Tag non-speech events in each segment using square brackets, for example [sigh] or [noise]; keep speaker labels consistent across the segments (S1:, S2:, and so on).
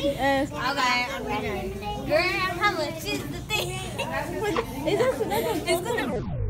S1: Yes.
S2: Okay. Girl, how much is the thing? [laughs]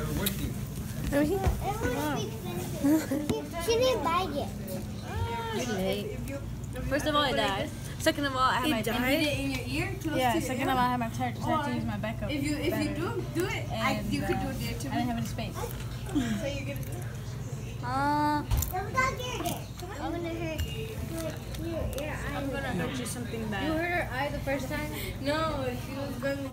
S1: that's
S2: It's gonna.
S1: Let me see.
S3: She didn't buy it.
S2: First of all, it died.
S3: Second of all, I have my
S1: It died?
S2: In your ear, close
S3: yeah.
S2: to
S3: Second
S2: ear.
S3: of all, I have my charger, so I have to use my backup.
S2: If you if you do do it, I,
S3: And,
S2: you could
S3: uh,
S2: do it there too.
S3: I didn't have any space.
S1: So you're gonna do it?
S3: Uh,
S2: I'm gonna hurt your ear.
S3: I'm gonna hurt you something bad.
S2: You hurt her eye the first time? No, she was going